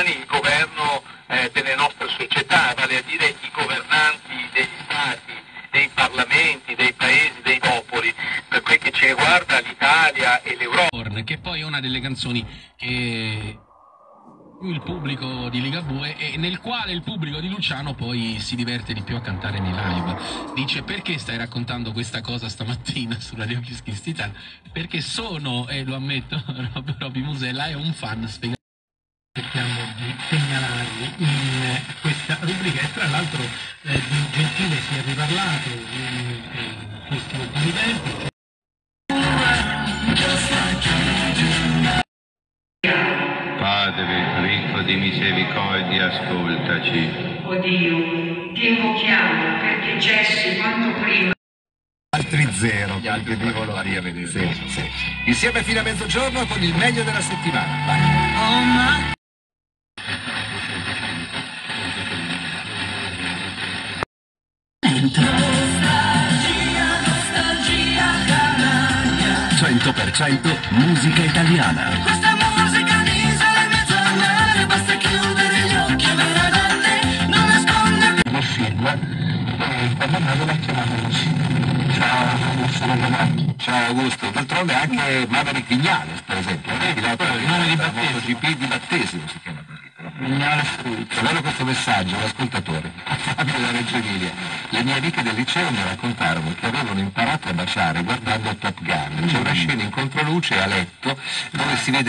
mani il governo eh, delle nostre società, vale a dire i governanti degli stati, dei parlamenti, dei paesi, dei popoli. Per quel che ci riguarda l'Italia e l'Europa. Che poi è una delle canzoni che il pubblico di Ligabue e nel quale il pubblico di Luciano poi si diverte di più a cantare nei live. Dice perché stai raccontando questa cosa stamattina su Radio Kiskistita? Perché sono, e lo ammetto, Rob, Robby Musella è un fan sfegato. Segnalarvi in questa rubrica e tra l'altro eh, di Gentile si è riparlato in, in questi ultimi tempi. Padre, ricco di misericordia, ascoltaci. O Dio, ti invochiamo perché cessi quanto prima altri zero, gli altri devono a rivedere. Sì, sì. Insieme fino a mezzogiorno con il meglio della settimana. Vai. Cento per cento musica italiana. Questa musica di sole mezzo andare, basta chiudere gli occhi e veramente non nascondere. Nel film, eh, quando andavo la chiamavo Lucy. Ciao. Ciao Augusto, d'altronde anche Maverick Vignales, per esempio. Vedi l'auto il nome di battesimo. MotoGP di battesimo si chiama così. però. Vignale Fruit. Bello questo messaggio, l'ascoltatore, ascoltatore. Abito da Reggio Emilia. Le mie amiche del liceo mi raccontarono che avevano imparato a baciare guardando Top Gun. C'è una mm. scena in controluce a letto dove si vede